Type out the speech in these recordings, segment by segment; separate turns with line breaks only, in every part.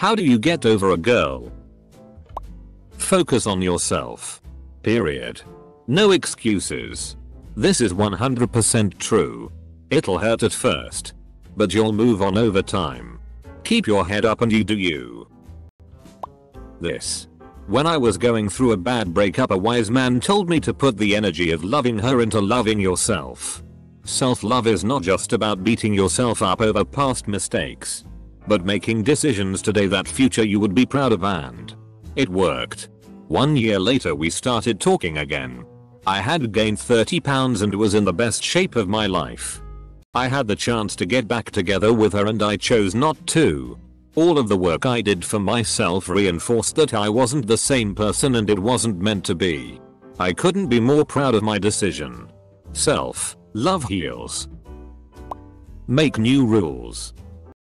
How do you get over a girl? Focus on yourself. Period. No excuses. This is 100% true. It'll hurt at first. But you'll move on over time. Keep your head up and you do you. This. When I was going through a bad breakup a wise man told me to put the energy of loving her into loving yourself. Self-love is not just about beating yourself up over past mistakes. But making decisions today that future you would be proud of and. It worked. One year later we started talking again. I had gained 30 pounds and was in the best shape of my life. I had the chance to get back together with her and I chose not to. All of the work I did for myself reinforced that I wasn't the same person and it wasn't meant to be. I couldn't be more proud of my decision. Self, love heals. Make new rules.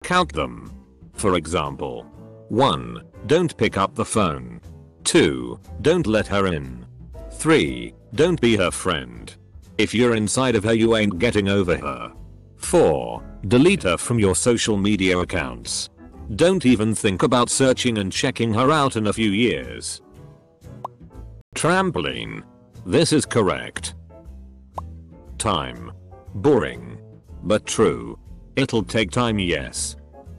Count them. For example. 1. Don't pick up the phone. 2. Don't let her in. 3. Don't be her friend. If you're inside of her you ain't getting over her. 4. Delete her from your social media accounts. Don't even think about searching and checking her out in a few years. Trampoline. This is correct. Time. Boring. But true. It'll take time yes.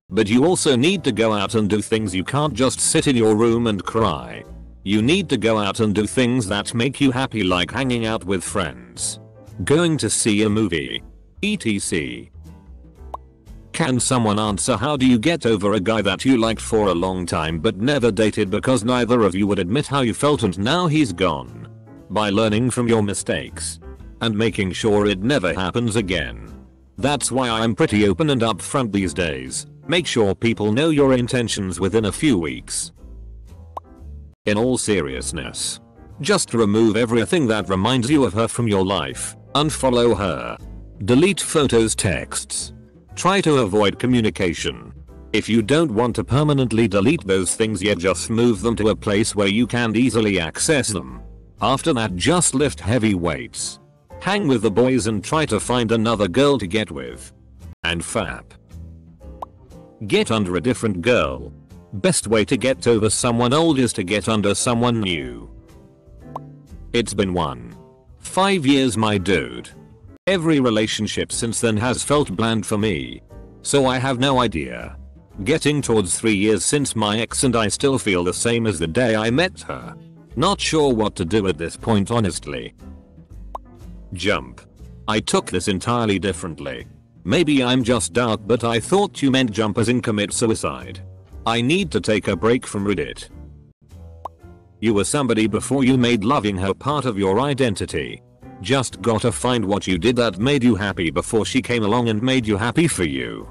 But you also need to go out and do things you can't just sit in your room and cry. You need to go out and do things that make you happy like hanging out with friends. Going to see a movie. etc. Can someone answer how do you get over a guy that you liked for a long time but never dated because neither of you would admit how you felt and now he's gone? By learning from your mistakes. And making sure it never happens again. That's why I'm pretty open and upfront these days. Make sure people know your intentions within a few weeks. In all seriousness. Just remove everything that reminds you of her from your life. Unfollow her. Delete photos texts. Try to avoid communication. If you don't want to permanently delete those things yet just move them to a place where you can easily access them. After that just lift heavy weights. Hang with the boys and try to find another girl to get with. And fap. Get under a different girl. Best way to get over someone old is to get under someone new. It's been one. 5 years my dude. Every relationship since then has felt bland for me. So I have no idea. Getting towards 3 years since my ex and I still feel the same as the day I met her. Not sure what to do at this point honestly. Jump. I took this entirely differently. Maybe I'm just dark but I thought you meant jump as in commit suicide. I need to take a break from Reddit. You were somebody before you made loving her part of your identity. Just gotta find what you did that made you happy before she came along and made you happy for you.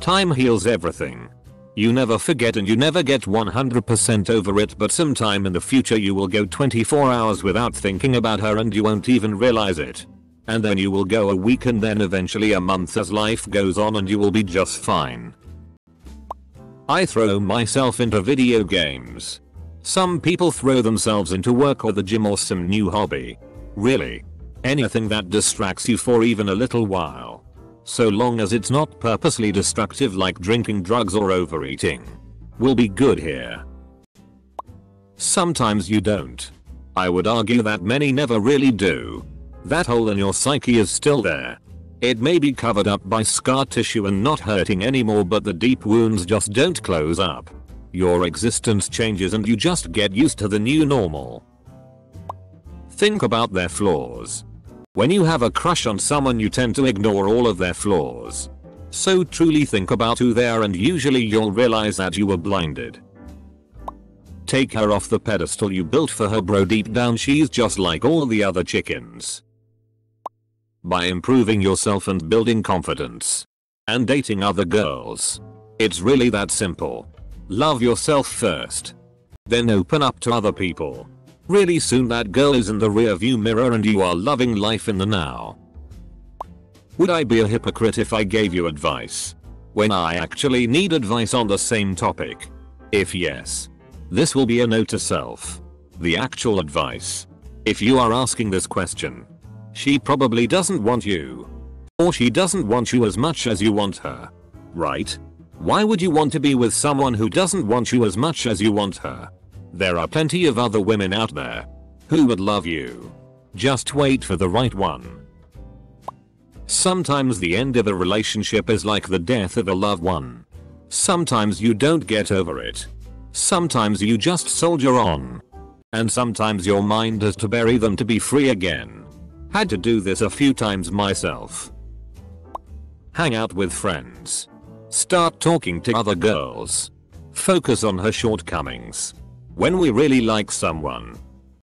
Time heals everything. You never forget and you never get 100% over it but sometime in the future you will go 24 hours without thinking about her and you won't even realize it. And then you will go a week and then eventually a month as life goes on and you will be just fine. I throw myself into video games. Some people throw themselves into work or the gym or some new hobby. Really. Anything that distracts you for even a little while. So long as it's not purposely destructive like drinking drugs or overeating. We'll be good here. Sometimes you don't. I would argue that many never really do. That hole in your psyche is still there. It may be covered up by scar tissue and not hurting anymore but the deep wounds just don't close up. Your existence changes and you just get used to the new normal. Think about their flaws. When you have a crush on someone you tend to ignore all of their flaws. So truly think about who they are and usually you'll realize that you were blinded. Take her off the pedestal you built for her bro deep down she's just like all the other chickens. By improving yourself and building confidence. And dating other girls. It's really that simple. Love yourself first. Then open up to other people. Really soon that girl is in the rear view mirror and you are loving life in the now. Would I be a hypocrite if I gave you advice? When I actually need advice on the same topic? If yes. This will be a note to self. The actual advice. If you are asking this question. She probably doesn't want you. Or she doesn't want you as much as you want her. Right? Why would you want to be with someone who doesn't want you as much as you want her? There are plenty of other women out there who would love you. Just wait for the right one. Sometimes the end of a relationship is like the death of a loved one. Sometimes you don't get over it. Sometimes you just soldier on. And sometimes your mind has to bury them to be free again. Had to do this a few times myself. Hang out with friends. Start talking to other girls. Focus on her shortcomings. When we really like someone,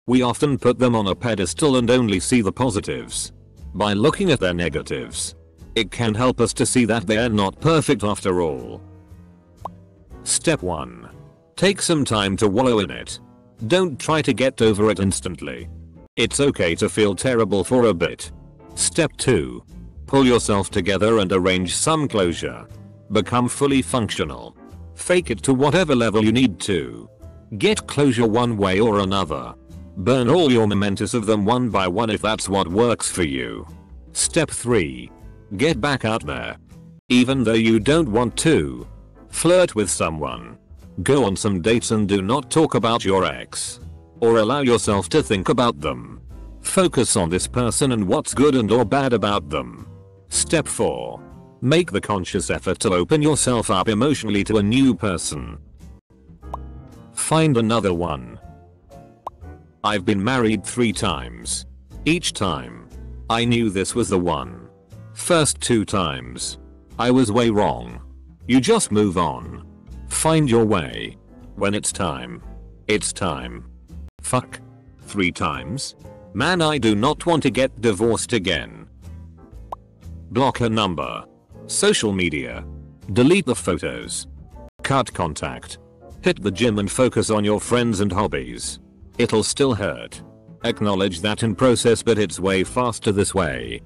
we often put them on a pedestal and only see the positives. By looking at their negatives, it can help us to see that they're not perfect after all. Step 1. Take some time to wallow in it. Don't try to get over it instantly. It's okay to feel terrible for a bit. Step 2. Pull yourself together and arrange some closure. Become fully functional. Fake it to whatever level you need to. Get closure one way or another. Burn all your mementos of them one by one if that's what works for you. Step 3. Get back out there. Even though you don't want to. Flirt with someone. Go on some dates and do not talk about your ex. Or allow yourself to think about them. Focus on this person and what's good and or bad about them. Step 4. Make the conscious effort to open yourself up emotionally to a new person. Find another one. I've been married three times. Each time, I knew this was the one. First two times, I was way wrong. You just move on. Find your way. When it's time. It's time. Fuck. Three times? Man I do not want to get divorced again. Block her number. Social media. Delete the photos. Cut contact. Hit the gym and focus on your friends and hobbies. It'll still hurt. Acknowledge that in process but it's way faster this way.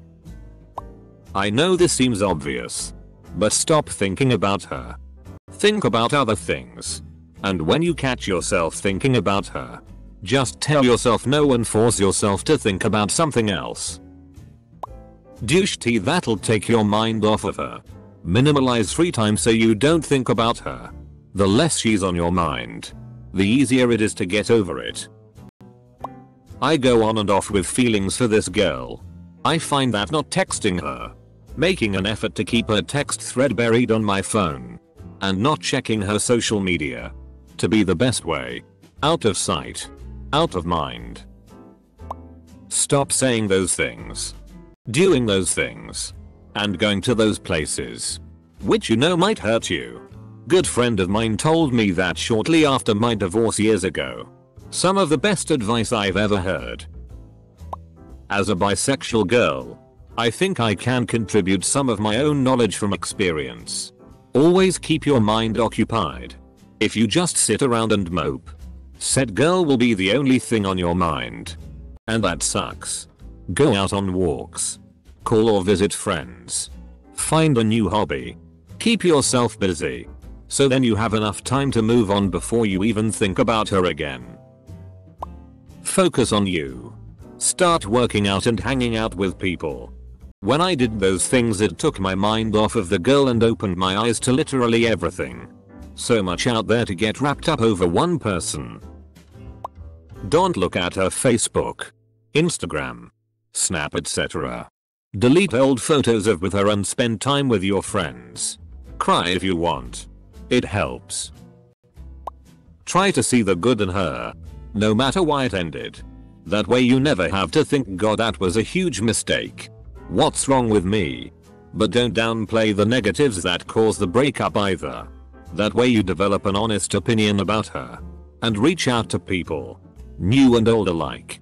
I know this seems obvious. But stop thinking about her. Think about other things. And when you catch yourself thinking about her, just tell yourself no and force yourself to think about something else. Douche tea that'll take your mind off of her. Minimalize free time so you don't think about her. The less she's on your mind, the easier it is to get over it. I go on and off with feelings for this girl. I find that not texting her, making an effort to keep her text thread buried on my phone, and not checking her social media, to be the best way. Out of sight. Out of mind. Stop saying those things. Doing those things. And going to those places. Which you know might hurt you. Good friend of mine told me that shortly after my divorce years ago. Some of the best advice I've ever heard. As a bisexual girl, I think I can contribute some of my own knowledge from experience. Always keep your mind occupied. If you just sit around and mope, said girl will be the only thing on your mind. And that sucks. Go out on walks. Call or visit friends. Find a new hobby. Keep yourself busy. So then you have enough time to move on before you even think about her again. Focus on you. Start working out and hanging out with people. When I did those things it took my mind off of the girl and opened my eyes to literally everything. So much out there to get wrapped up over one person. Don't look at her Facebook, Instagram, Snap etc. Delete old photos of with her and spend time with your friends. Cry if you want. It helps. Try to see the good in her. No matter why it ended. That way you never have to think god that was a huge mistake. What's wrong with me? But don't downplay the negatives that cause the breakup either. That way you develop an honest opinion about her. And reach out to people. New and old alike.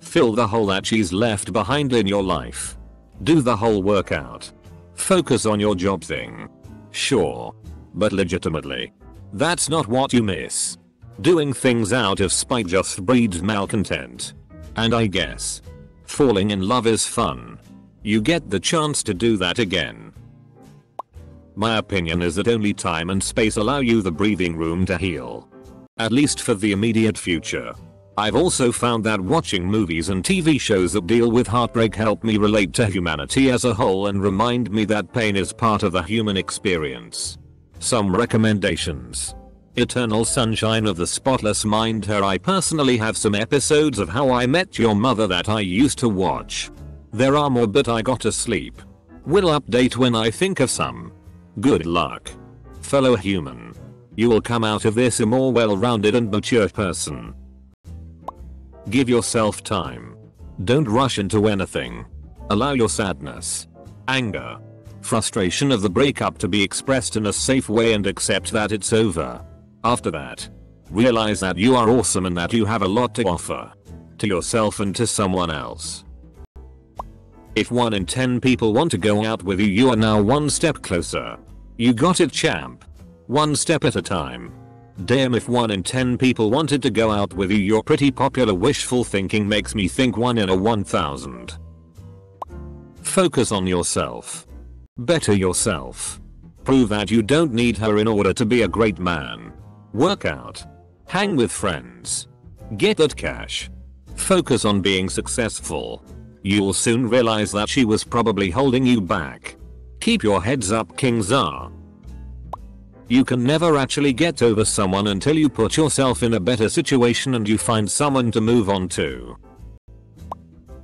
Fill the hole that she's left behind in your life. Do the whole workout. Focus on your job thing. Sure. But legitimately. That's not what you miss. Doing things out of spite just breeds malcontent. And I guess. Falling in love is fun. You get the chance to do that again. My opinion is that only time and space allow you the breathing room to heal. At least for the immediate future. I've also found that watching movies and TV shows that deal with heartbreak help me relate to humanity as a whole and remind me that pain is part of the human experience. Some recommendations. Eternal Sunshine of the Spotless Mind Her I personally have some episodes of How I Met Your Mother that I used to watch. There are more but I gotta sleep. Will update when I think of some. Good luck. Fellow human. You will come out of this a more well-rounded and mature person. Give yourself time. Don't rush into anything. Allow your sadness, anger, frustration of the breakup to be expressed in a safe way and accept that it's over. After that, realize that you are awesome and that you have a lot to offer. To yourself and to someone else. If 1 in 10 people want to go out with you you are now one step closer. You got it champ. One step at a time. Damn if 1 in 10 people wanted to go out with you your pretty popular wishful thinking makes me think 1 in a 1000. Focus on yourself. Better yourself. Prove that you don't need her in order to be a great man. Work out. Hang with friends. Get that cash. Focus on being successful. You'll soon realize that she was probably holding you back. Keep your heads up King Czar. You can never actually get over someone until you put yourself in a better situation and you find someone to move on to.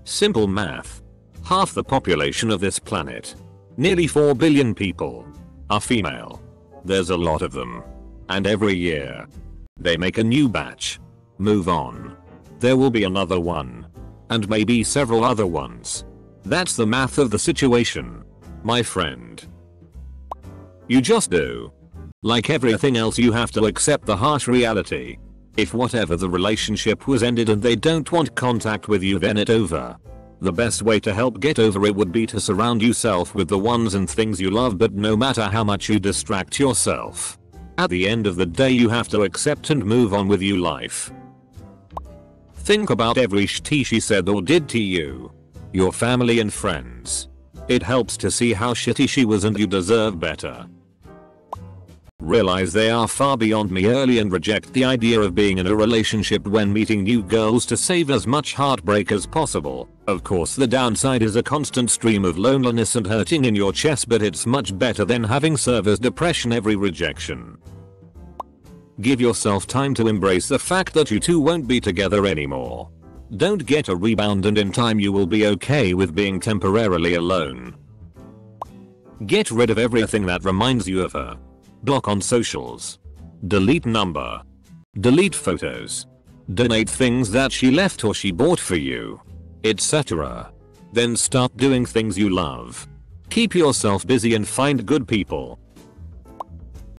Simple math. Half the population of this planet, nearly 4 billion people, are female. There's a lot of them. And every year, they make a new batch. Move on. There will be another one. And maybe several other ones. That's the math of the situation. My friend. You just do. Like everything else you have to accept the harsh reality. If whatever the relationship was ended and they don't want contact with you then it over. The best way to help get over it would be to surround yourself with the ones and things you love but no matter how much you distract yourself. At the end of the day you have to accept and move on with your life. Think about every shitty she said or did to you. Your family and friends. It helps to see how shitty she was and you deserve better. Realize they are far beyond me early and reject the idea of being in a relationship when meeting new girls to save as much heartbreak as possible. Of course the downside is a constant stream of loneliness and hurting in your chest but it's much better than having service depression every rejection. Give yourself time to embrace the fact that you two won't be together anymore. Don't get a rebound and in time you will be okay with being temporarily alone. Get rid of everything that reminds you of her. Block on socials. Delete number. Delete photos. Donate things that she left or she bought for you. Etc. Then start doing things you love. Keep yourself busy and find good people.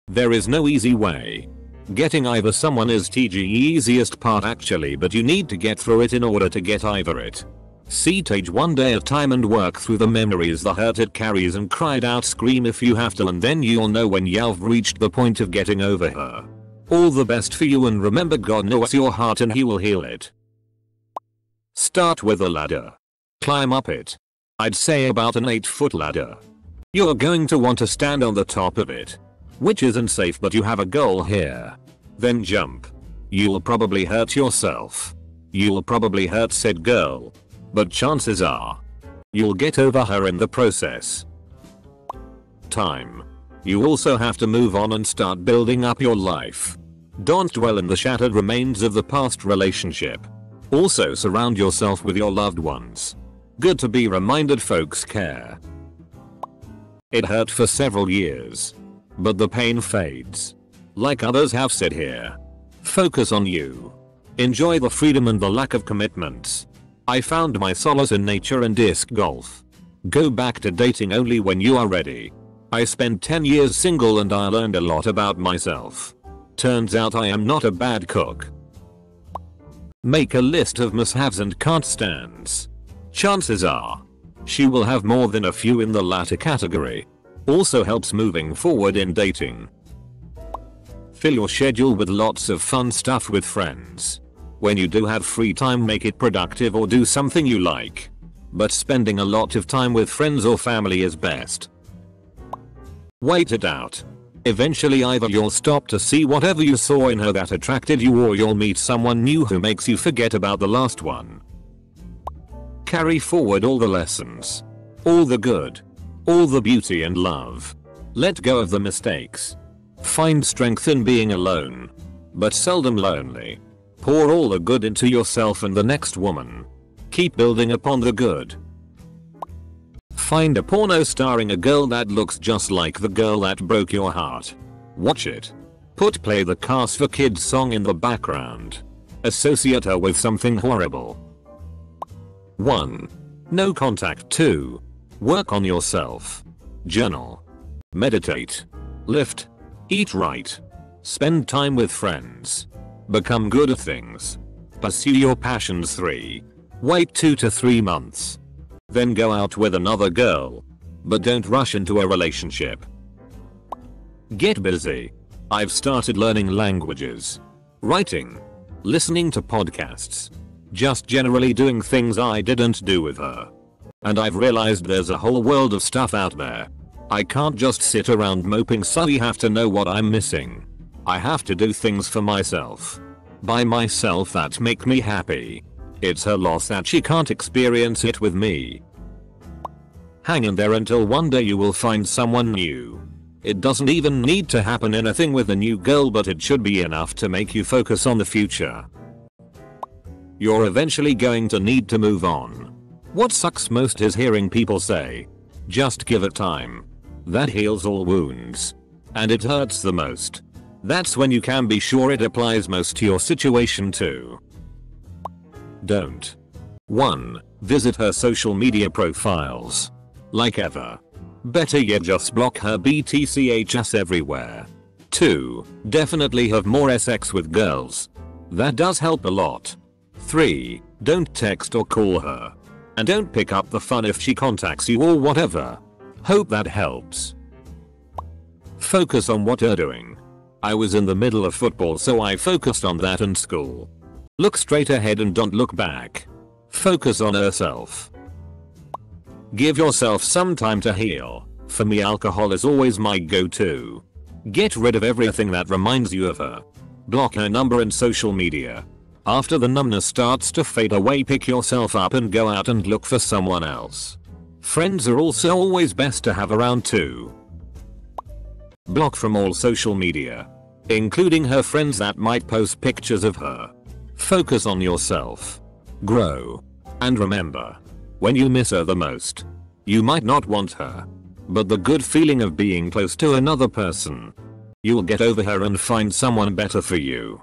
There is no easy way. Getting either someone is TG easiest part actually but you need to get through it in order to get either it. See Tage one day at time and work through the memories the hurt it carries and cried out scream if you have to and then you'll know when you've reached the point of getting over her. All the best for you and remember God knows your heart and he will heal it. Start with a ladder. Climb up it. I'd say about an 8 foot ladder. You're going to want to stand on the top of it. Which isn't safe but you have a goal here. Then jump. You'll probably hurt yourself. You'll probably hurt said girl. But chances are, you'll get over her in the process. Time. You also have to move on and start building up your life. Don't dwell in the shattered remains of the past relationship. Also surround yourself with your loved ones. Good to be reminded folks care. It hurt for several years. But the pain fades. Like others have said here. Focus on you. Enjoy the freedom and the lack of commitments. I found my solace in nature and disc golf. Go back to dating only when you are ready. I spent 10 years single and I learned a lot about myself. Turns out I am not a bad cook. Make a list of must-haves and can't stands. Chances are, she will have more than a few in the latter category. Also helps moving forward in dating. Fill your schedule with lots of fun stuff with friends. When you do have free time make it productive or do something you like. But spending a lot of time with friends or family is best. Wait it out. Eventually either you'll stop to see whatever you saw in her that attracted you or you'll meet someone new who makes you forget about the last one. Carry forward all the lessons. All the good. All the beauty and love. Let go of the mistakes. Find strength in being alone. But seldom lonely. Pour all the good into yourself and the next woman. Keep building upon the good. Find a porno starring a girl that looks just like the girl that broke your heart. Watch it. Put play the Kars for Kids song in the background. Associate her with something horrible. 1. No contact 2. Work on yourself. Journal. Meditate. Lift. Eat right. Spend time with friends. Become good at things. Pursue your passions 3. Wait 2 to 3 months. Then go out with another girl. But don't rush into a relationship. Get busy. I've started learning languages. Writing. Listening to podcasts. Just generally doing things I didn't do with her. And I've realized there's a whole world of stuff out there. I can't just sit around moping so I have to know what I'm missing. I have to do things for myself. By myself that make me happy. It's her loss that she can't experience it with me. Hang in there until one day you will find someone new. It doesn't even need to happen in a thing with a new girl but it should be enough to make you focus on the future. You're eventually going to need to move on. What sucks most is hearing people say, just give it time. That heals all wounds. And it hurts the most. That's when you can be sure it applies most to your situation too. Don't. 1. Visit her social media profiles. Like ever. Better yet just block her BTCHS everywhere. 2. Definitely have more sex with girls. That does help a lot. 3. Don't text or call her. And don't pick up the phone if she contacts you or whatever. Hope that helps. Focus on what you're doing. I was in the middle of football so I focused on that and school. Look straight ahead and don't look back. Focus on herself. Give yourself some time to heal. For me alcohol is always my go-to. Get rid of everything that reminds you of her. Block her number and social media. After the numbness starts to fade away pick yourself up and go out and look for someone else. Friends are also always best to have around too. Block from all social media. Including her friends that might post pictures of her. Focus on yourself. Grow. And remember, when you miss her the most. You might not want her. But the good feeling of being close to another person. You'll get over her and find someone better for you.